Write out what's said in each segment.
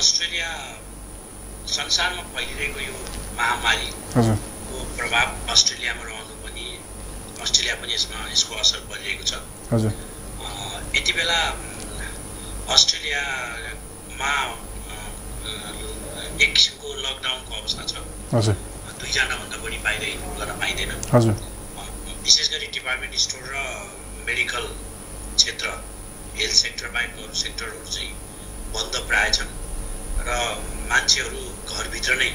Australia संसारमा फैलिरहेको यो महामारीको प्रभाव अस्ट्रेलियामा रहनु पनि अस्ट्रेलिया पनि यसमा यसको असर परिरहेको छ। यति बेला अस्ट्रेलियामा एक किसिमको लकडाउनको अवस्था छ। दुईजनाभन्दा बढी बाहिर हिँड्नु गर्न पाइँदैन। विशेष गरी डिपार्टमेन्ट स्टोर र मेडिकल क्षेत्र हेल्थ सेक्टर बाहेक अरू सेक्टरहरू चाहिँ बन्द प्राय छन्। र मान्छेहरू घरभित्र नै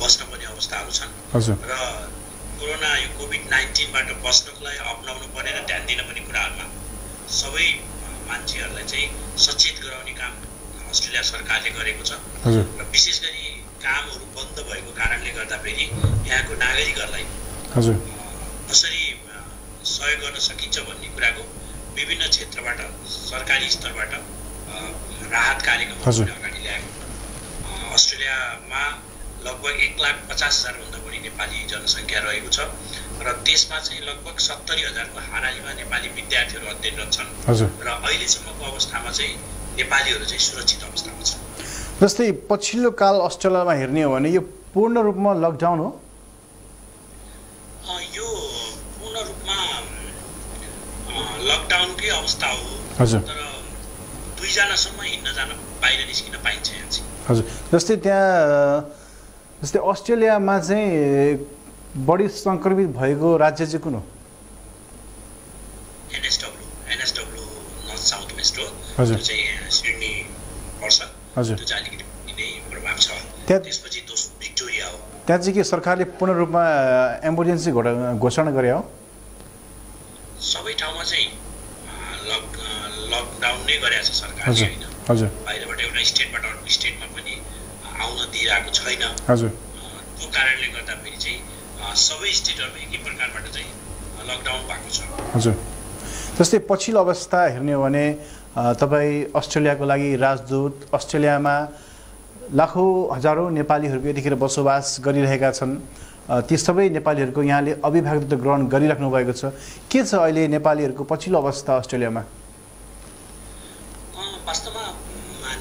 बस्नुपर्ने अवस्थाहरू छन्। र कोरोना यो कोभिड नाइन्टिनबाट बस्नको लागि अप्नाउनु पर्ने र ध्यान दिनुपर्ने कुराहरूमा सबै मान्छेहरूलाई चाहिँ सचेत गराउने काम अस्ट्रेलिया सरकारले गरेको छ। र विशेष गरी कामहरू बन्द भएको कारणले गर्दाखेरि यहाँको नागरिकहरूलाई कसरी सहयोग गर्न सकिन्छ भन्ने कुराको विभिन्न क्षेत्रबाट सरकारी स्तरबाट राहत कार्यक्रमहरू ल्याएको अस्ट्रेलियामा लगभग एक लाख पचास हजारभन्दा बढी नेपाली जनसङ्ख्या रहेको छ र त्यसमा चाहिँ लगभग सत्तरी हजारको हाराहारीमा नेपाली विद्यार्थीहरू अध्ययनरत छन्। र अहिलेसम्मको अवस्थामा चाहिँ नेपालीहरू चाहिँ सुरक्षित अवस्थामा छन्। जस्तै पछिल्लो काल अस्ट्रेलियामा हेर्ने हो भने यो पूर्ण रूपमा लकडाउन हो? यो पूर्ण रूपमा लकडाउनकै अवस्था हो। हजुर। तर दुईजनासम्म हिँड्न जान बाहिर निस्किन पाइन्छ यहाँ चाहिँ हजुर। जस्तै त्यहाँ जस्तै अस्ट्रेलियामा चाहिँ बढी सङ्क्रमित भएको राज्य चाहिँ कुन हो? NSW NSW north south west हो। हजुर। चाहिँ सिडनी पर्छ। हजुर। त्यो चाहिँ अलिकति नै प्रभाव छ। त्यहाँ- त्यसपछि दोस्रो भिक्टोरिया हो। त्यहाँ चाहिँ के सरकारले पूर्ण रूपमा एम्बुलेन्सै घोषणा गरे हो? हजुर। बाहिरबाट एउटा स्टेटबाट अर्को स्टेटमा पनि आउन दिइरहेको छैन। हजुर। त्यो कारणले गर्दाखेरि चाहिँ सबै स्टेटहरूमा एकै प्रकारबाट चाहिँ लकडाउन भएको छ। हजुर। जस्तै पछिल्लो अवस्था हेर्ने हो भने तपाईँ अस्ट्रेलियाको लागि राजदूत अस्ट्रेलियामा लाखौँ हजारौँ नेपालीहरूको यतिखेर बसोबास गरिरहेका छन्। ती सबै नेपालीहरूको यहाँले अभिभावकत्व ग्रहण गरिराख्नु भएको छ। के छ अहिले नेपालीहरूको पछिल्लो अवस्था अस्ट्रेलियामा अ, वास्तवमा म,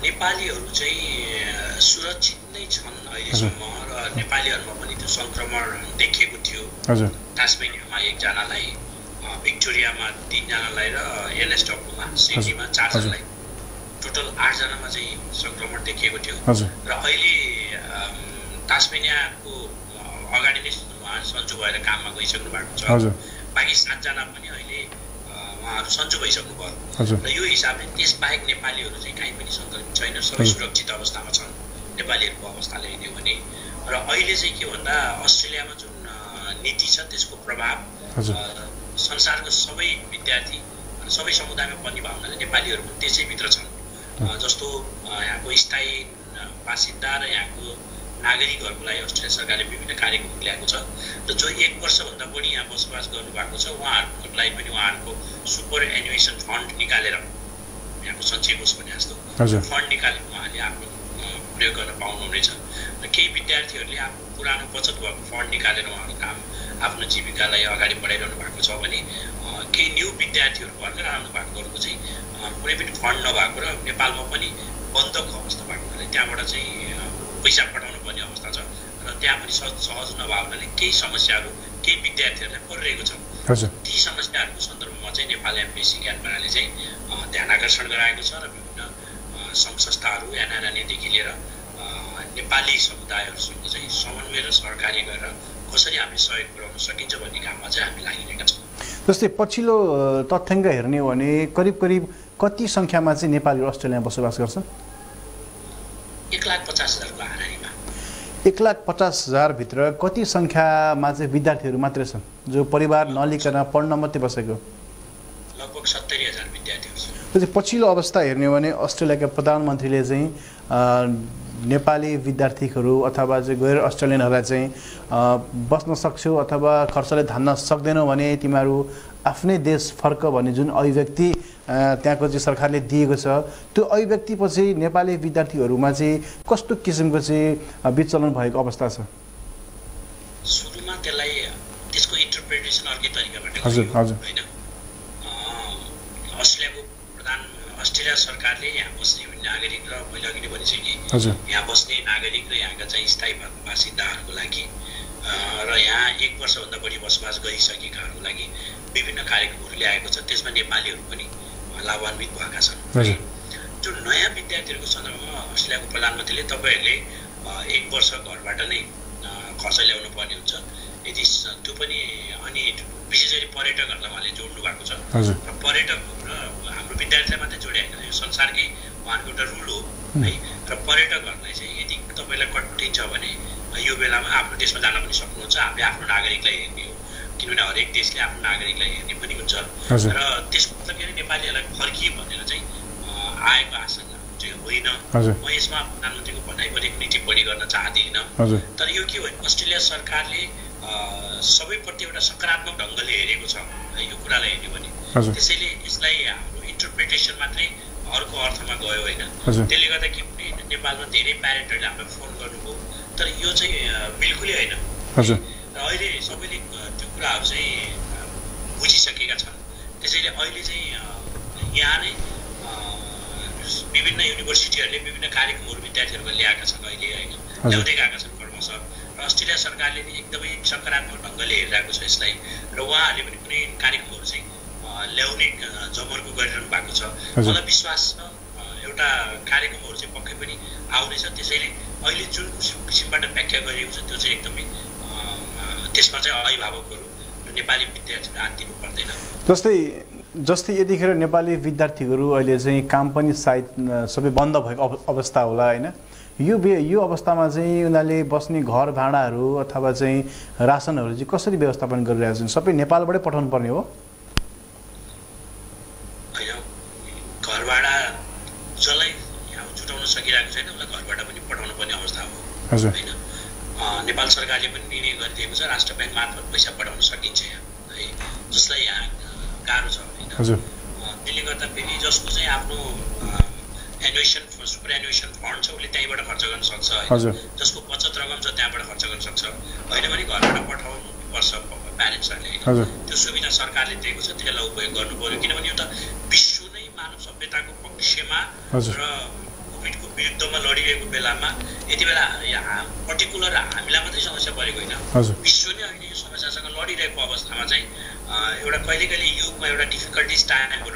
नेपालीहरू चाहिँ सुरक्षित नै छन् अहिलेसम्म र नेपालीहरूमा पनि त्यो सङ्क्रमण देखिएको थियो। हजुर। टास्मेनियामा एकजनालाई भिक्टोरियामा तिनजनालाई र एनएसडब्लुमा सिडनीमा चारजनालाई। टोटल आठजनामा चाहिँ सङ्क्रमण देखिएको थियो। र अहिले टास्मेनियाको अ, अगाडि नै उहाँ सन्चो भएर काममा गइसक्नु भएको छ। बाँकी सातजना पनि अहिले उहाँहरू सन्चो भइसक्नु भयो र यो हिसाबले त्यसबाहेक नेपालीहरू चाहिँ कहीँ पनि सङ्क्रमित छैन सबै। सुरक्षित अवस्थामा छन् नेपालीहरूको अवस्थाले हेर्ने हो भने। र अहिले चाहिँ के भन्दा अस्ट्रेलियामा जुन नीति छ त्यसको प्रभाव संसारको सबै विद्यार्थी सबै समुदायमा पर्ने भयो हुनाले नेपालीहरू पनि त्यसैभित्र छन्। जस्तो यहाँको स्थायी बासिन्दा र यहाँको नागरिकहरूको लागि अस्ट्रेलिया सरकारले विभिन्न कार्यक्रम ल्याएको छ र जो एक वर्षभन्दा बढी यहाँ बसोबास गर्नुभएको छ उहाँहरूको लागि पनि उहाँहरूको सुपर एनिमेसन फन्ड निकालेर यहाँको सञ्चय कोष भने जस्तो फन्ड निकालेर उहाँले आफ्नो प्रयोग गर्न पाउनुहुनेछ। र केही विद्यार्थीहरूले आफ्नो पुरानो बचत भएको फन्ड निकालेर उहाँहरू काम आफ्नो जीविकालाई अगाडि बढाइरहनु भएको छ भने केही न्यू विद्यार्थीहरू भर्खर आउनु भएकोहरूको चाहिँ कुनै पनि फन्ड नभएको र नेपालमा पनि बन्दको अवस्था भएको हुनाले त्यहाँबाट चाहिँ पैसा पठाउनु पर्ने अवस्था छ र त्यहाँ पनि सहज सहज नभएको हुनाले केही समस्याहरू केही विद्यार्थीहरूलाई परिरहेको छ। ती समस्याहरूको सन्दर्भमा चाहिँ नेपाल ज्ञान प्रणाली चाहिँ ध्यान आकर्षण गराएको छ र विभिन्न सङ्घ संस्थाहरू एनआरएनएदेखि लिएर नेपाली समुदायहरूसँग चाहिँ समन्वय र सहकार्य गरेर कसरी हामीले सहयोग पुर्याउन सकिन्छ भन्ने काममा चाहिँ हामी लागिरहेका छौँ। जस्तै पछिल्लो तथ्याङ्क हेर्ने हो भने करिब करिब कति सङ्ख्यामा चाहिँ नेपालीहरू अस्ट्रेलियामा बसोबास गर्छ एक लाख पचास हजारको हाराहारीमा एक लाख पचास हजारभित्र कति सङ्ख्यामा चाहिँ विद्यार्थीहरू मात्रै छन्? जो परिवार नलिकन पढ्न मात्रै बसेको? लगभग सत्तरी हजार विद्यार्थीहरू छन्। त्यसपछि पछिल्लो अवस्था हेर्ने हो भने अस्ट्रेलियाका प्रधानमन्त्रीले चाहिँ नेपाली विद्यार्थीहरू अथवा चाहिँ गैर अस्ट्रेलियनहरूलाई चाहिँ बस्न सक्छौ अथवा खर्चले धान्न सक्दैनौ भने तिमीहरू आफ्नै देश फर्क भन्ने जुन अभिव्यक्ति त्यहाँको चाहिँ सरकारले दिएको छ त्यो अभिव्यक्तिपछि नेपाली विद्यार्थीहरूमा चाहिँ कस्तो किसिमको चाहिँ विचलन भएको अवस्था छ? सुरुमा त्यसलाई त्यसको इन्टरप्रिटेसन अर्कै तरिकाबाट हजुर, हजुर। होइन? अस्ट्रेलियाको प्रधान अस्ट्रेलिया सरकारले यहाँ बस्ने नागरिक र मैले अघि नै भनिसकेँ यहाँ बस्ने नागरिक र यहाँका चाहिँ स्थायी बासिन्दाहरूको लागि र यहाँ एक वर्षभन्दा बढी बसोबास गरिसकेकाहरूको लागि विभिन्न कार्यक्रमहरू ल्याएको छ। त्यसमा नेपालीहरू पनि लाभान्वित भएका छन्। जो नयाँ विद्यार्थीहरूको सन्दर्भमा अस्ट्रेलियाको प्रधानमन्त्रीले तपाईँहरूले एक वर्ष घरबाट नै खर्च ल्याउनु पर्ने हुन्छ। यदि त्यो पनि अनि विशेष गरी पर्यटकहरूलाई उहाँले जोड्नु भएको छ। र पर्यटक र हाम्रो विद्यार्थीलाई मात्रै जोडिएको यो संसारकै उहाँको एउटा रुल हो। है। र पर्यटकहरूलाई चाहिँ यदि तपाईँलाई कठिन छ भने यो बेलामा आफ्नो देशमा जान पनि सक्नुहुन्छ। हामीले आफ्नो नागरिकलाई हेर्ने हो। किनभने हरेक देशले आफ्नो नागरिकलाई हेर्ने पनि हुन्छ। र त्यसको मतलब के अरे नेपालीहरूलाई फर्किए भनेर चाहिँ आएको आशंका चाहिँ होइन। म यसमा प्रधानमन्त्रीको भनाइ पनि कुनै टिप्पणी गर्न चाहदिनँ। तर यो के भयो अस्ट्रेलिया सरकारले सबैप्रति एउटा सकारात्मक ढङ्गले हेरेको छ है यो कुरालाई हेऱ्यो भने। त्यसैले यसलाई हाम्रो इन्टरप्रिटेसन मात्रै अर्को अर्थमा गयो होइन। त्यसले गर्दा के नेपालमा धेरै प्यारेन्टहरूले हामीलाई फोन गर्नुभयो तर यो चाहिँ बिल्कुलै होइन। र अहिले सबैले त्यो कुराहरू चाहिँ बुझिसकेका छन्। त्यसैले अहिले चाहिँ यहाँ नै विभिन्न युनिभर्सिटीहरूले विभिन्न कार्यक्रमहरू विद्यार्थीहरूको ल्याएका छन् अहिले होइन। ल्याउँदै गएका छन् क्रमशः र अस्ट्रेलिया सरकारले एकदमै सकारात्मक ढङ्गले हेरिरहेको छ यसलाई। र उहाँहरूले पनि कुनै कार्यक्रमहरू चाहिँ ल्याउने जमर्को गरिरहनु भएको छ। मलाई विश्वास छ एउटा कार्यक्रमहरू चाहिँ पक्कै पनि आउनेछ। त्यसैले अहिले जुन किसिमबाट व्याख्या गरिएको छ त्यो चाहिँ एकदमै त्यसमा चाहिँ अभिभावकहरू नेपाली विद्यार्थीहरू हात दिनु पर्दैन। जस्तै जस्तै यतिखेर नेपाली विद्यार्थीहरू अहिले चाहिँ काम पनि सायद सबै बन्द भएको अव- अवस्था होला होइन? यो बे यो अवस्थामा चाहिँ उनीहरूले बस्ने घर भाडाहरू अथवा चाहिँ रासनहरू चाहिँ कसरी व्यवस्थापन गरिरहेका छन् सबै नेपालबाटै पठाउनु पर्ने हो? होइन घर भाडा जसलाई यहाँ जुटाउन सकिरहेको छैन उसलाई घरबाट पनि पठाउनु पर्ने अवस्था हो। होइन? नेपाल सरकारले पनि निर्णय गरिदिएको छ राष्ट्र ब्याङ्क मार्फत पैसा पठाउन सकिन्छ यहाँ है? जसलाई यहाँ गाह्रो छ होइन? त्यसले गर्दा फेरि जसको चाहिँ आफ्नो एनुएसन सुपर एनुएसन फन्ड छ उसले त्यहीँबाट खर्च गर्न सक्छ जसको बचत रकम छ त्यहाँबाट खर्च गर्न सक्छ। होइन भने घरबाट पठाउनु पर्छ प्यारेन्ट्सहरूले होइन त्यो सुविधा सरकारले दिएको छ त्यसलाई उपयोग गर्नु पर्यो किनभने यो त विश्व नै मानव सभ्यताको पक्षमा। र कोभिडको विरुद्धमा लडिरहेको बेलामा यति बेला पर्टिकुलर हामीलाई मात्रै समस्या परेको होइन। विश्व नै अहिले यो समस्यासँग लडिरहेको अवस्थामा चाहिँ एउटा कहिले कहिले युगमा एउटा डिफिकल्टिज टाइमको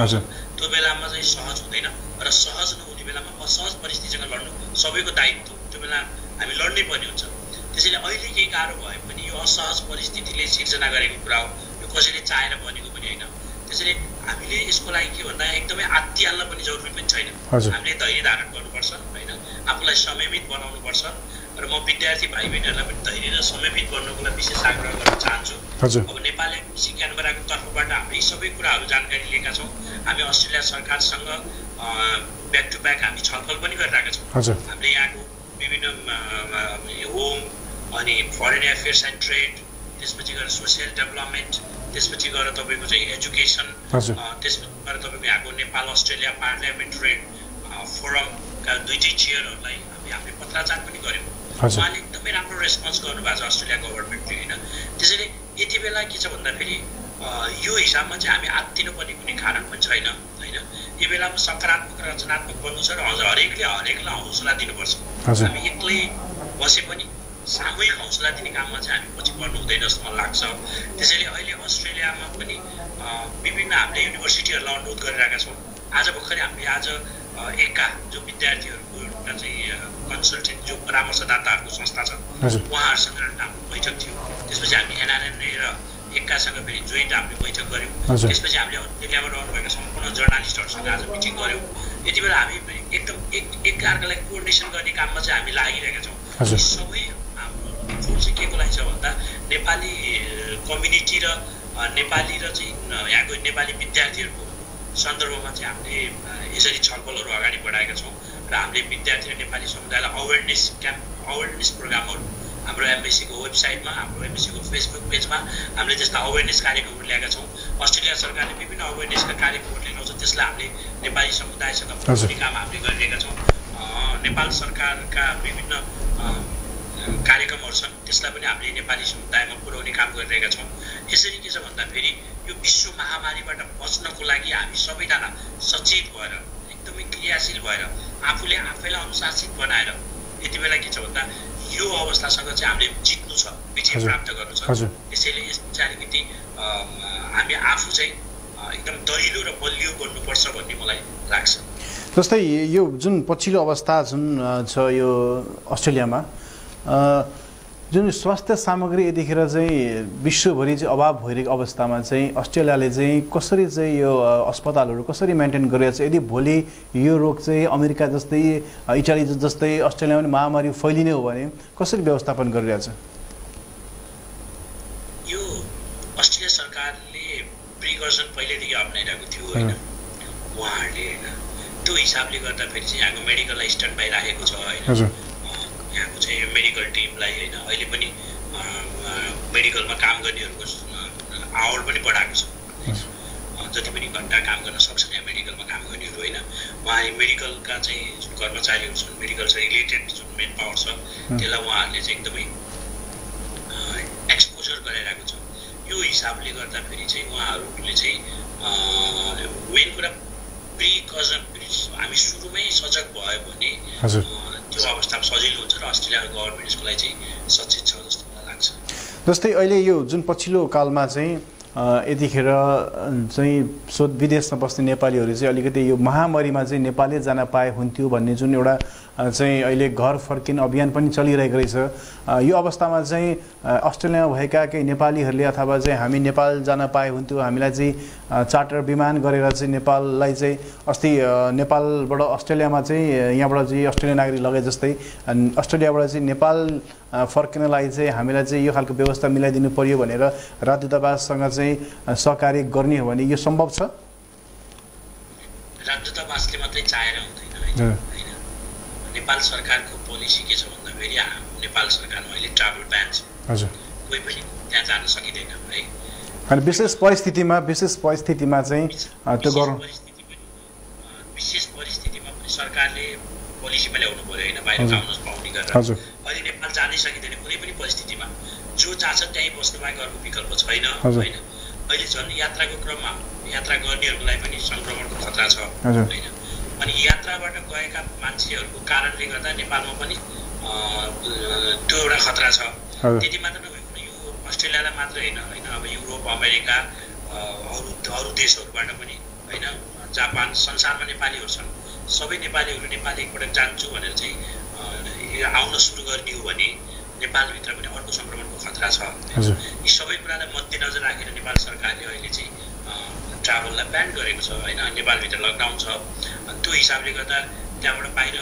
हजुर। त्यो बेलामा चाहिँ सहज हुँदैन र सहज नहुने बेलामा असहज परिस्थितिसँग लड्नु सबैको दायित्व। त्यो बेला हामी लड्नै पर्ने हुन्छ। त्यसैले अहिले केही गाह्रो भए पनि यो असहज परिस्थितिले सिर्जना गरेको कुरा हो। यो कसैले चाहेर बनेको पनि होइन। त्यसैले हामीले यसको लागि के भन्दा एकदमै आत्तिहाल्न पनि जरुरी पनि छैन। हामीले धैर्य धारण गर्नुपर्छ होइन? आफूलाई समयमित बनाउनुपर्छ र म विद्यार्थी भाइ बहिनीहरूलाई पनि धैर्य र समयमित गर्नुको लागि विशेष आग्रह गर्न चाहन्छु। अब नेपाली कृषि क्यानबराको तर्फबाट हामी सबै कुराहरू जानकारी लिएका छौँ। हामी अस्ट्रेलिया सरकारसँग ब्याक टु ब्याक हामी छलफल पनि गरिरहेका छौँ। हामीले यहाँको विभिन्न होम अनि फरेन एफेयर्स एन्ड ट्रेड त्यसपछि गएर सोसियल डेभलपमेन्ट त्यसपछि गएर तपाईँको चाहिँ एजुकेसन हजुर। त्यसपछि गएर तपाईँको यहाँको नेपाल अस्ट्रेलिया पार्लियामेन्ट्री फोरमका दुइटै चेयरहरूलाई हामी हामीले पत्राचार पनि गऱ्यौँ। हजुर। उहाँले एकदमै राम्रो रेस्पोन्स गर्नुभएको छ अस्ट्रेलिया गभर्मेन्टले होइन? त्यसैले यति बेला के छ भन्दाखेरि यो हिसाबमा चाहिँ हामी आत्तिनुपर्ने कुनै कारण पनि छैन होइन? यो बेलामा सकारात्मक रचनात्मक बन्नु छ र अझ हरेकले हरेकलाई हौसला दिनुपर्छ। हजुर। हामी एक्लै बसे पनि सामूहिक हौसला दिने काममा चाहिँ हामी पछि पर्नु हुँदैन जस्तो मलाई लाग्छ। त्यसैले अहिले अस्ट्रेलियामा पनि विभिन्न हामीले युनिभर्सिटीहरूलाई अनुरोध गरिरहेका छौँ। आज भर्खरै हामीले आज एका जो विद्यार्थीहरूको एउटा चाहिँ कन्सल्टेन्ट जो परामर्शदाताहरूको संस्था छ उहाँहरूसँग एउटा हाम्रो बैठक थियो। त्यसपछि हामी एनआरएनए र एक्कासँग फेरि जोइन्ट हामीले बैठक गऱ्यौँ। त्यसपछि हामीले इन्डियाबाट रहनुभएका सम्पूर्ण जर्नालिस्टहरूसँग आज मिटिङ गऱ्यौँ। यति बेला हामी एकदम एक एकअर्कालाई कोअर्डिनेसन गर्ने काममा चाहिँ हामी लागिरहेका छौँ। सबै जोड चाहिँ के को लागि छ भन्दा नेपाली कम्युनिटी र नेपाली र चाहिँ यहाँको नेपाली विद्यार्थीहरूको सन्दर्भमा चाहिँ हामीले यसरी छलफलहरू अगाडि बढाएका छौँ र हामीले विद्यार्थी र नेपाली समुदायलाई अवेरनेस क्याम्प अवेरनेस प्रोग्रामहरू हाम्रो एमबिसीको वेबसाइटमा हाम्रो एमबिसीको फेसबुक पेजमा हामीले त्यस्ता अवेरनेस कार्यक्रमहरू ल्याएका छौँ। अस्ट्रेलिया सरकारले विभिन्न अवेरनेसका कार्यक्रमहरू लिएको छ त्यसलाई हामीले नेपाली समुदायसँग काम हामीले गरिरहेका छौँ। नेपाल सरकारका विभिन्न कार्यक्रमहरू छन् त्यसलाई पनि हामीले नेपाली समुदायमा पुर्याउने काम गरिरहेका छौँ। यसरी के छ भन्दाखेरि यो विश्व महामारीबाट बच्नको लागि हामी सबैजना सचेत भएर एकदमै क्रियाशील भएर आफूले आफैलाई अनुशासित बनाएर यति बेला के छ भन्दा यो अवस्थासँग चाहिँ हामीले जित्नु छ विजय प्राप्त गर्नु छ। त्यसैले यस चाहिँ अलिकति हामी आफू चाहिँ एकदम दरिलो र बलियो गर्नुपर्छ भन्ने मलाई लाग्छ। जस्तै यो जुन पछिल्लो अवस्था जुन छ यो अस्ट्रेलियामा जुन स्वास्थ्य सामग्री यतिखेर चाहिँ विश्वभरि चाहिँ अभाव भइरहेको अवस्थामा चाहिँ अस्ट्रेलियाले चाहिँ कसरी चाहिँ यो अस्पतालहरू कसरी मेन्टेन गरिरहेको छ? यदि भोलि यो रोग चाहिँ अमेरिका जस्तै इटाली जस्तै अस्ट्रेलियामा पनि महामारी फैलिने हो भने कसरी व्यवस्थापन गरिरहेछ यो अस्ट्रेलिया सरकारले प्रिकसन पहिल्यैदेखि अप्नाइरहेको थियो होइन। उहाँहरूले होइन त्यो हिसाबले गर्दाखेरि चाहिँ यहाँको मेडिकललाई स्ट्यान्ड बाई राखेको छ होइन। यहाँको चाहिँ मेडिकल टिमलाई होइन? अहिले पनि मेडिकलमा काम गर्नेहरूको आवर पनि बढाएको छ। जति पनि घन्टा काम गर्न सक्छन् यहाँ मेडिकलमा काम गर्नेहरू होइन? उहाँ मेडिकलका चाहिँ जुन कर्मचारीहरू छन् मेडिकल रिलेटेड जुन मेन पावर छ त्यसलाई उहाँहरूले चाहिँ एकदमै एक्सपोजर गराइरहेको छ। यो हिसाबले गर्दाखेरि चाहिँ उहाँहरूले चाहिँ मेन कुरा प्रिकजन हामी सुरुमै सजग भयो भने त्यो अवस्थामा सजिलो हुन्छ र अस्ट्रेलियाको गभर्मेन्ट यसको लागि चाहिँ सचेत छ जस्तो मलाई लाग्छ। जस्तै अहिले यो जुन पछिल्लो कालमा चाहिँ यतिखेर चाहिँ सो विदेशमा बस्ने नेपालीहरू चाहिँ अलिकति यो महामारीमा चाहिँ नेपालै जान पाए हुन्थ्यो भन्ने जुन एउटा चाहिँ अहिले घर फर्किने अभियान पनि चलिरहेको रहेछ। यो अवस्थामा चाहिँ अस्ट्रेलियामा भएका केही नेपालीहरूले अथवा चाहिँ हामी नेपाल जान पाए हुन्थ्यो हामीलाई चाहिँ चार्टर विमान गरेर चाहिँ नेपाललाई चाहिँ अस्ति नेपालबाट अस्ट्रेलियामा चाहिँ यहाँबाट चाहिँ अस्ट्रेलिया नागरिक लगे जस्तै अस्ट्रेलियाबाट चाहिँ नेपाल फर्किनलाई चाहिँ हामीलाई चाहिँ यो खालको व्यवस्था मिलाइदिनु पर्यो भनेर राजदूतावाससँग चाहिँ सहकार्य गर्ने हो भने यो सम्भव छ? राजदूतावासले मात्रै चाहेर हुँदैन नेपाल सरकारको पोलिसी के छ भन्दाखेरि नेपाल सरकारमा अहिले ट्राभल ब्यान छ। हजुर। कोही पनि त्यहाँ जान सकिँदैन है। अनि विशेष परिस्थितिमा विशेष परिस्थितिमा चाहिँ त्यो गरौँ। विशेष परिस्थितिमा पनि सरकारले पोलिसीमा ल्याउनु पऱ्यो होइन बाहिर आउनु पाउने गरेर। अहिले नेपाल जानै सकिँदैन कुनै पनि परिस्थितिमा। जो चाहन्छ त्यहीँ बस्नु बाहेक अर्को विकल्प छैन होइन। अहिले झन् यात्राको क्रममा यात्रा गर्नेहरूको लागि पनि सङ्क्रमणको खतरा छ होइन। अनि यात्राबाट गएका मान्छेहरूको कारणले गर्दा नेपालमा पनि त्यो एउटा खतरा छ। त्यति मात्र नभएको यो अस्ट्रेलियालाई मात्र होइन होइन। अब युरोप अमेरिका अरू अरू देशहरूबाट पनि होइन। जापान संसारमा नेपालीहरू छन्। सबै नेपालीहरू नेपाल एकपटक जान्छु भनेर चाहिँ आउन सुरु गर्ने हो भने नेपालभित्र पनि अर्को सङ्क्रमणको खतरा छ। यी सबै कुरालाई मध्यनजर राखेर नेपाल सरकारले अहिले चाहिँ ट्राभललाई ब्यान गरेको छ होइन? नेपालभित्र लकडाउन छ। त्यो हिसाबले गर्दा त्यहाँबाट बाहिर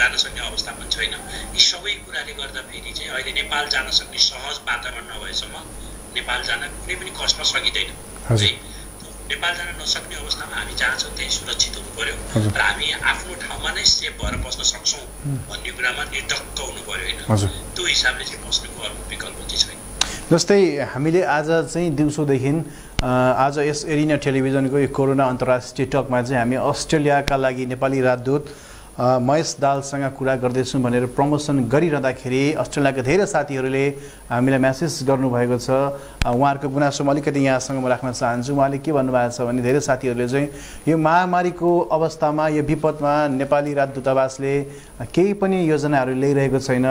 जान सक्ने अवस्था पनि छैन। यी सबै कुराले गर्दाखेरि चाहिँ अहिले नेपाल जान सक्ने सहज वातावरण नभएसम्म नेपाल जान कुनै पनि कष्ट सकिँदैन। है? नेपाल जान नसक्ने अवस्थामा हामी जहाँ छौँ त्यहीँ सुरक्षित हुनु पऱ्यो र हामी आफ्नो ठाउँमा नै सेफ भएर बस्न सक्छौँ भन्ने कुरामा निर्धक्क हुनु पऱ्यो होइन। त्यो हिसाबले चाहिँ बस्नुको अर्को विकल्प चाहिँ छैन। जस्तै हामीले आज चाहिँ दिउँसोदेखि आज यस एरिना टेलिभिजनको यो कोरोना अन्तर्राष्ट्रिय टकमा चाहिँ हामी अस्ट्रेलियाका लागि नेपाली राजदूत महेश दालसँग कुरा गर्दैछौँ भनेर प्रमोसन गरिरहँदाखेरि अस्ट्रेलियाका धेरै साथीहरूले हामीलाई म्यासेज गर्नुभएको छ। उहाँहरूको गुनासो म अलिकति यहाँसँग म राख्न चाहन्छु। उहाँले के भन्नुभएको छ भने धेरै साथीहरूले चाहिँ यो महामारीको अवस्थामा यो विपदमा नेपाली राजदूतावासले केही पनि योजनाहरू ल्याइरहेको छैन।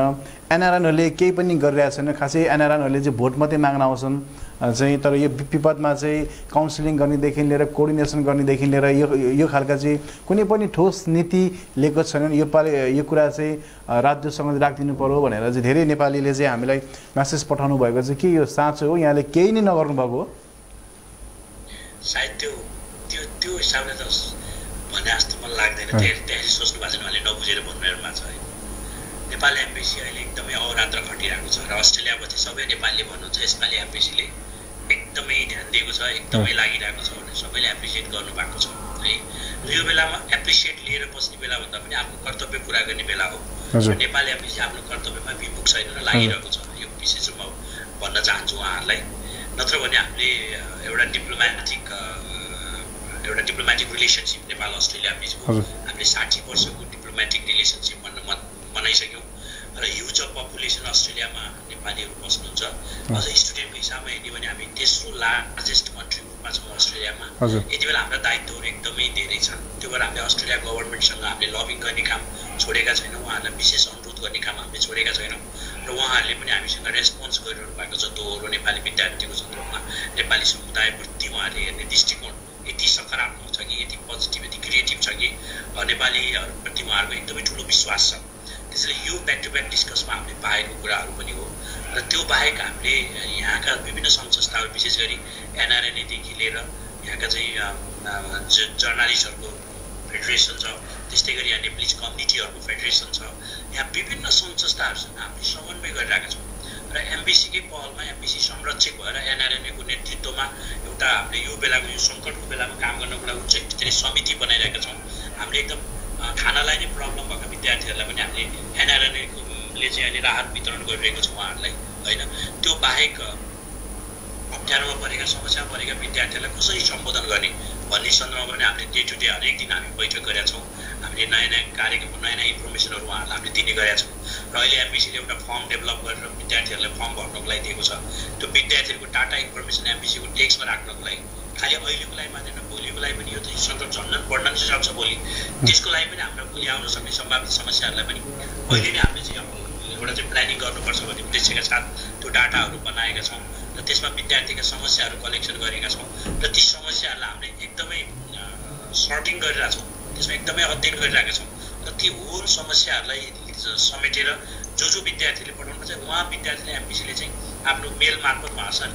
एनआरएनहरूले केही पनि गरिरहेको छैन। खासै एनआरएनहरूले चाहिँ भोट मात्रै माग्न आउँछन्। चाहिँ तर यो विपदमा चाहिँ काउन्सिलिङ गर्नेदेखि लिएर कोर्डिनेसन गर्नेदेखि लिएर यो यो खालका चाहिँ कुनै पनि ठोस नीति लिएको छैनन्। यो पालि यो कुरा चाहिँ राज्यसँग राखिदिनु पऱ्यो भनेर चाहिँ धेरै नेपालीले चाहिँ हामीलाई म्यासेज पठाउनु भएको चाहिँ के यो साँचो हो? यहाँले केही नै नगर्नु भएको हो? सायद त्यो त्यो त्यो हिसाबले त भने जस्तो मलाई लाग्दैन। त्यहाँ सोच्नु भएको छैन। उहाँले नबुझेर भन्नुभएको छ नेपाल एम्बेसी अहिले एकदमै अवरात्र खटिरहेको छ। र अस्ट्रेलियापछि सबै नेपालीले भन्नुहुन्छ यसपालि एम्बेसीले। एकदमै ध्यान दिएको छ एकदमै लागिरहेको छ भने सबैले एप्रिसिएट गर्नुभएको छ है। यो बेलामा एप्रिसिएट लिएर बस्ने बेला भन्दा पनि आफ्नो कर्तव्य पुरा गर्ने बेला हो। नेपाली एम्बेसी आफ्नो कर्तव्यमा विमुख छैन र लागिरहेको छ। यो विषय चाहिँ म भन्न चाहन्छु उहाँहरूलाई। नत्र भने हामीले एउटा डिप्लोमेटिक एउटा डिप्लोमेटिक रिलेसनसिप नेपाल अस्ट्रेलिया बिचको हामीले साठी वर्षको डिप्लोमेटिक रिलेसनसिप भन्न मनाइसक्यौँ। र युज अफ पपुलेसन अस्ट्रेलियामा नेपालीहरू बस्नुहुन्छ। अझ स्टुडेन्टको हिसाबमा हेर्ने भने हामी तेस्रो लार्जेस्ट कन्ट्री रूपमा छौँ अस्ट्रेलियामा। यति बेला हाम्रा दायित्वहरू एकदमै धेरै छन्। त्यो भएर हामीले अस्ट्रेलिया गभर्मेन्टसँग हामीले लबिङ गर्ने काम छोडेका छैनौँ। उहाँहरूलाई विशेष अनुरोध गर्ने काम हामीले छोडेका छैनौँ। र उहाँहरूले पनि हामीसँग रेस्पोन्स गरिरहनु भएको छ। दोहोरो नेपाली विद्यार्थीको सन्दर्भमा नेपाली समुदायप्रति उहाँहरूले हेर्ने दृष्टिकोण यति सकारात्मक छ कि यति पोजिटिभ यति क्रिएटिभ छ कि नेपालीहरूप्रति उहाँहरूको एकदमै ठुलो विश्वास छ। त्यसैले यो ब्याक टु ब्याक डिस्कसमा हामीले पाएको कुराहरू पनि हो। र त्यो बाहेक हामीले यहाँका विभिन्न सङ्घ संस्थाहरू विशेष गरी एनआरएनएदेखि लिएर यहाँका चाहिँ जर्नालिस्टहरूको फेडरेसन छ त्यस्तै गरी यहाँ नेपाली कम्युनिटीहरूको फेडरेसन छ। यहाँ विभिन्न सङ्घ संस्थाहरूसँग हामीले समन्वय गरिरहेका छौँ। र एमबिसीकै पहलमा एमबिसी संरक्षक भएर एनआरएनएको नेतृत्वमा एउटा हामीले यो बेलाको यो सङ्कटको बेलामा काम गर्नको लागि उच्च स्तरीय समिति बनाइरहेका छौँ। हामीले एकदम खानालाई नै प्रब्लम भएको विद्यार्थीहरूलाई पनि हामीले एनआरएनएकोले चाहिँ अहिले राहत वितरण गरिरहेको छौँ उहाँहरूलाई होइन? त्यो बाहेक अप्ठ्यारोमा परेका समस्या परेका विद्यार्थीहरूलाई कसरी सम्बोधन गर्ने भन्ने सन्दर्भमा पनि हामीले डे टु डे हरेक दिन हामी बैठक गरेका छौँ। हामीले नयाँ नयाँ कार्यक्रम नयाँ नयाँ इन्फर्मेसनहरू उहाँहरूलाई हामीले दिने गरेका छौँ। र अहिले एमबिसीले एउटा फर्म डेभलप गरेर विद्यार्थीहरूलाई फर्म भर्नको लागि दिएको छ। त्यो विद्यार्थीहरूको डाटा इन्फर्मेसन एमबिसीको टेक्समा राख्नको लागि खालि अहिलेको लागि मात्रै भोलिको लागि पनि यो त सङ्कट झन् बढ्न पनि सक्छ भोलि त्यसको लागि पनि हाम्रो भोलि आउन सक्ने सम्भावित समस्याहरूलाई पनि अहिले नै हामीले चाहिँ एउटा चाहिँ प्लानिङ गर्नुपर्छ भन्ने उद्देश्यका साथ त्यो डाटाहरू बनाएका छौँ र त्यसमा विद्यार्थीका समस्याहरू कलेक्सन गरेका छौँ र ती समस्याहरूलाई हामीले एकदमै सर्टिङ गरिरहेछौँ त्यसमा एकदमै अध्ययन गरिरहेका छौँ र ती होल समस्याहरूलाई समेटेर जो जो विद्यार्थीले पठाउनु चाहिँ उहाँ विद्यार्थीले एमपिसीले चाहिँ आफ्नो मेल मार्फत उहाँसँग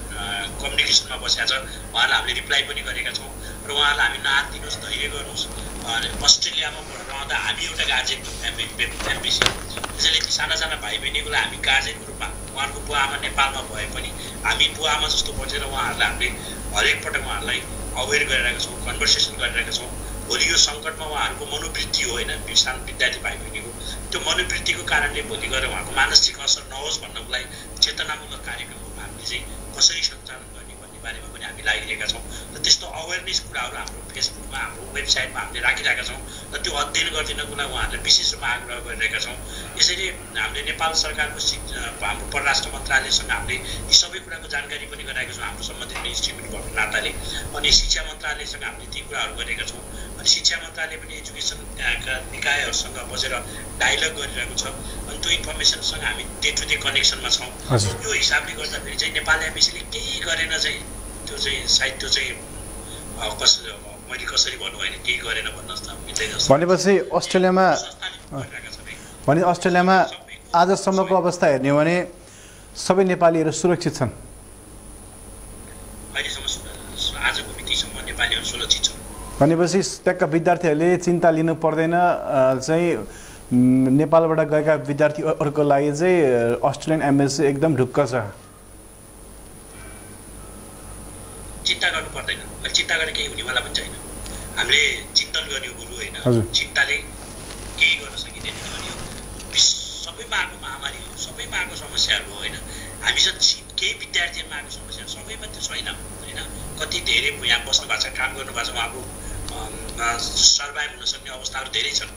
कम्युनिकेसनमा बसेका छ उहाँलाई हामीले रिप्लाई पनि गरेका छौँ। र उहाँलाई हामी नाथ दिनुहोस् धैर्य गर्नुहोस् अस्ट्रेलियामा रहँदा हामी एउटा गार्जेन एमपिसी त्यसैले साना साना भाइ बहिनीको लागि हामी गार्जेनको रूपमा उहाँहरूको बुवा आमा नेपालमा भए पनि हामी बुवा आमा जस्तो बसेर उहाँहरूलाई हामीले हरेक पटक उहाँहरूलाई अवेर गरिरहेका छौँ कन्भर्सेसन गरिरहेका छौँ। भोलि यो सङ्कटमा उहाँहरूको मनोवृत्ति हो होइन सानो विद्यार्थी भाइ बहिनीको त्यो मनोवृत्तिको कारणले भोलि गएर उहाँको मानसिक असर नहोस् भन्नको लागि चेतनामूलक कार्यक्रमहरू हामीले चाहिँ कसरी सञ्चालन लागिरहेका छौँ र त्यस्तो अवेरनेस कुराहरू हाम्रो फेसबुकमा हाम्रो वेबसाइटमा हामीले राखिरहेका छौँ र त्यो अध्ययन गरिदिनको लागि उहाँहरूले विशेष रूपमा आग्रह गरिरहेका छौँ। यसरी हामीले नेपाल सरकारको हाम्रो परराष्ट्र मन्त्रालयसँग हामीले यी सबै कुराको जानकारी पनि गराएका छौँ। हाम्रो सम्बन्धित इन्स्टिट्युट भएको नाताले अनि शिक्षा मन्त्रालयसँग हामीले ती कुराहरू गरेका छौँ। अनि शिक्षा मन्त्रालय पनि एजुकेसनका निकायहरूसँग बसेर डायलग गरिरहेको छ। अनि त्यो इन्फर्मेसनसँग हामी डे टु डे कनेक्सनमा छौँ। यो हिसाबले गर्दाखेरि चाहिँ नेपाल एमबिसीले केही गरेन चाहिँ त्यो चाहिँ सायद त्यो चाहिँ कसरी मैले कसरी भनौँ होइन केही गरेन भन्न जस्तो। भनेपछि अस्ट्रेलियामा भने अस्ट्रेलियामा आजसम्मको अवस्था हेर्ने हो भने सबै नेपालीहरू सुरक्षित छन्। आजको मितिसम्म नेपालीहरू सुरक्षित छन्। भनेपछि त्यहाँका विद्यार्थीहरूले चिन्ता लिनु पर्दैन चाहिँ नेपालबाट गएका विद्यार्थीहरूको लागि चाहिँ अस्ट्रेलियन एम्बेसी एकदम ढुक्क छ। चिन्ता गर्नु पर्दैन चिन्ता गरेर केही हुनेवाला पनि छैन हामीले चिन्तन गर्ने गुरु होइन चिन्ताले केही गर्न सकिँदैन किनभने सबैमा आएको महामारी हो सबैमा आएको समस्याहरू हो होइन हामीसँग केही विद्यार्थीहरूमा आएको समस्या सबैमा त्यो छैन होइन कति धेरै यहाँ बस्नु भएको छ काम गर्नु भएको छ उहाँको सर्भाइभ हुन सक्ने अवस्थाहरू धेरै छन्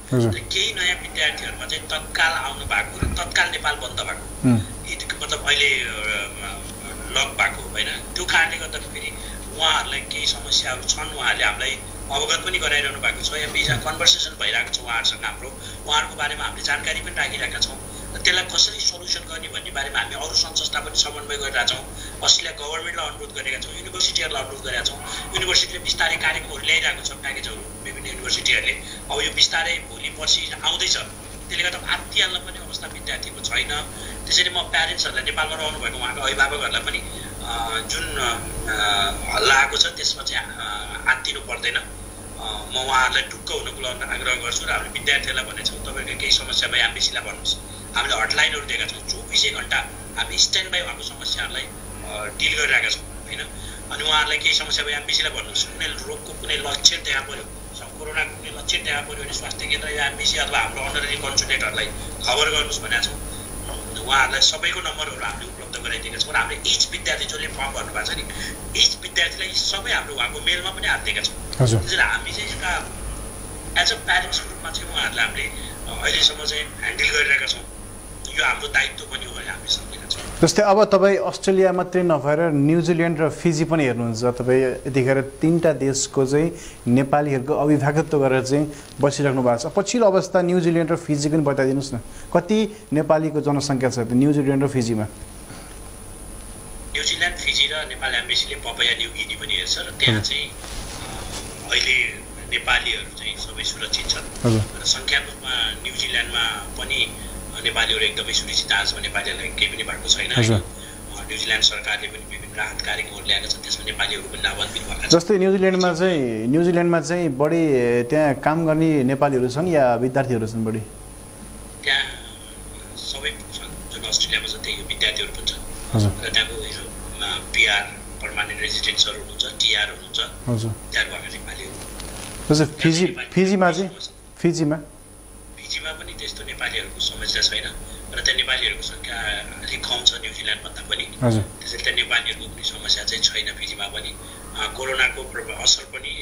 केही नयाँ विद्यार्थीहरूमा चाहिँ तत्काल आउनु भएको र तत्काल नेपाल बन्द भएको मतलब अहिले लक भएको होइन त्यो कारणले गर्दा फेरि उहाँहरूलाई केही समस्याहरू छन् उहाँहरूले हामीलाई अवगत पनि गराइरहनु भएको छ। या बिचमा कन्भर्सेसन भइरहेको छ उहाँहरूसँग हाम्रो। उहाँहरूको बारेमा हामीले जानकारी पनि राखिरहेका छौँ। र त्यसलाई कसरी सल्युसन गर्ने भन्ने बारेमा हामी अरू संस्था पनि समन्वय गरिरहेका छौँ। अस्ट्रेलिया गभर्मेन्टलाई अनुरोध गरेका छौँ युनिभर्सिटीहरूलाई अनुरोध गरेका छौँ। युनिभर्सिटीले बिस्तारै कार्यक्रमहरू ल्याइरहेको छ प्याकेजहरू विभिन्न युनिभर्सिटीहरूले। अब यो बिस्तारै भोलि पर्सि आउँदैछ। त्यसले गर्दा आत्तिहाल्न पनि अवस्था विद्यार्थीको छैन। त्यसरी म प्यारेन्ट्सहरूलाई नेपालमा रहनुभएको उहाँको अभिभावकहरूलाई पनि जुन हल्ला आएको छ त्यसमा चाहिँ आत्तिनु पर्दैन। म उहाँहरूलाई ढुक्क हुनुको लागि आग्रह गर्छु र हामीले विद्यार्थीहरूलाई भनेको छौँ। केही समस्या भए एमबिसीलाई भन्नुहोस्। हामीले हटलाइनहरू दिएका छौँ। चौबिसै घन्टा हामी स्ट्यान्ड बाई भएको समस्याहरूलाई डिल गरिरहेका छौँ होइन? अनि उहाँहरूलाई केही समस्या भए एमबिसीलाई भन्नुहोस्। कुनै रोगको कुनै लक्षण देखा पऱ्यो। कोरोनाको कुनै लक्षण देखा पऱ्यो भने स्वास्थ्य केन्द्र या एमबिसी अथवा हाम्रो अनररी कन्सल्टेन्टहरूलाई खबर गर्नुहोस् भनेका छौँ। उहाँहरूलाई सबैको नम्बरहरू हामीले उपलब्ध गराइदिएका छौँ। र हामीले इच विद्यार्थी जसले फर्म भर्नुभएको छ नि इच विद्यार्थीलाई सबै हाम्रो उहाँको मेलमा पनि हालिदिएका छौँ। त्यसरी हामी चाहिँ एउटा एज अ प्यारेन्ट्सको रूपमा चाहिँ उहाँहरूलाई हामीले अहिलेसम्म चाहिँ ह्यान्डल गरिरहेका छौँ। यो हाम्रो दायित्व पनि हो भने हामी सक्दैनछौँ जस्तै अब तपाईँ अस्ट्रेलिया मात्रै नभएर न्युजिल्यान्ड र फिजी पनि हेर्नुहुन्छ। तपाईँ यतिखेर तिनवटा देशको चाहिँ नेपालीहरूको अविभागत्व गरेर चाहिँ बसिराख्नु भएको छ। पछिल्लो अवस्था न्युजिल्यान्ड र फिजी पनि बताइदिनुहोस् न। कति नेपालीको जनसङ्ख्या छ त्यो न्युजिल्यान्ड र फिजीमा? न्युजिल्यान्ड फिजी र नेपाल एम्बेसीले पपया न्यु गिनी पनि हेर्छ र त्यहाँ चाहिँ अहिले नेपालीहरू चाहिँ सबै सुरक्षित छन्। सङ्ख्यात्मकमा न्युजिल्यान्डमा पनि नेपालीहरू एकदमै सुरक्षित आजमा नेपालीहरूलाई केही पनि भएको छैन। न्युजिल्यान्ड सरकारले पनि विभिन्न राहत कार्यक्रमहरू ल्याएको छ त्यसमा नेपालीहरू पनि लाभान्वित भएका छन्। जस्तै न्युजिल्यान्डमा चाहिँ न्युजिल्यान्डमा चाहिँ बढी त्यहाँ काम गर्ने नेपालीहरू छन् या विद्यार्थीहरू छन् बढी? त्यहाँ सबै छन् जुन अस्ट्रेलियामा छ त्यही विद्यार्थीहरू पनि छन्। हजुर। र त्यहाँको यो पिआर पर्मानेन्ट रेजिडेन्ट्सहरू हुनुहुन्छ टिआर हुनुहुन्छ हजुर। त्यहाँ भएका नेपालीहरू। फिजी फिजीमा चाहिँ फिजीमा? फिजीमा पनि त्यस्तो नेपालीहरूको समस्या छैन र त्यहाँ नेपालीहरूको सङ्ख्या अलिक कम छ न्युजिल्यान्डभन्दा पनि। त्यसैले त्यहाँ नेपालीहरूको कुनै समस्या चाहिँ छैन फिजीमा पनि। कोरोनाको प्रभाव असर पनि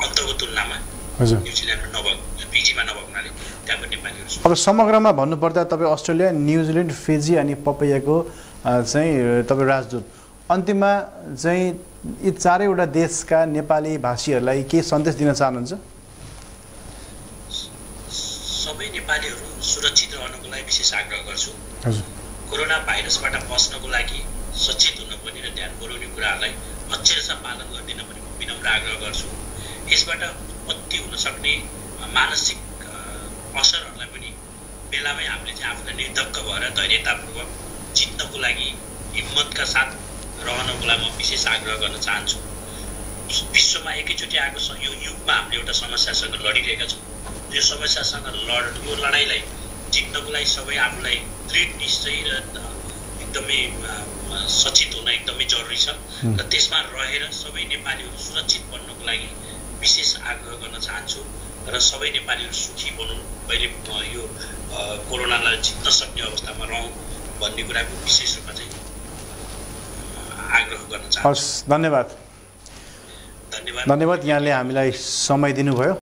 अन्तको तुलनामा न्युजिल्यान्डमा नभएको फिजीमा नभएको हुनाले त्यहाँ पनि नेपालीहरू। अब समग्रमा भन्नुपर्दा तपाईँ अस्ट्रेलिया न्युजिल्यान्ड फिजी अनि पपैयाको चाहिँ तपाईँ राजदूत। अन्तिममा चाहिँ यी चारैवटा देशका नेपाली भाषीहरूलाई के सन्देश दिन चाहनुहुन्छ सबै नेपालीहरू सुरक्षित रहनको लागि विशेष आग्रह गर्छु। कोरोना भाइरसबाट बच्नको लागि सचेत हुन पनि र ध्यान पुर्याउने कुराहरूलाई अक्षरशः पालन गरिदिन पनि म विनम्र आग्रह गर्छु। यसबाट उत्पत्ति हुन सक्ने मानसिक असरहरूलाई पनि बेलामै हामीले चाहिँ आफूलाई निर्धक्क भएर धैर्यतापूर्वक जित्नको लागि हिम्मतका साथ रहनको लागि म विशेष आग्रह गर्न चाहन्छु। विश्वमा एकैचोटि आएको यो युगमा हामीले एउटा समस्यासँग लडिरहेका छौँ। यो समस्यासँग लड यो लडाइँलाई जित्नको लागि सबै आफूलाई दृढ निश्चय र एकदमै सचेत हुन एकदमै जरुरी छ। र त्यसमा रहेर सबै नेपालीहरू सुरक्षित बन्नको लागि विशेष आग्रह गर्न चाहन्छु र सबै नेपालीहरू सुखी बनुन्। कहिले अ, यो कोरोनालाई जित्न सक्ने अवस्थामा रहौँ भन्ने कुराको विशेष रूपमा चाहिँ आग्रह गर्न चाहन्छु। हस् धन्यवाद। धन्यवाद। धन्यवाद यहाँले हामीलाई समय दिनुभयो।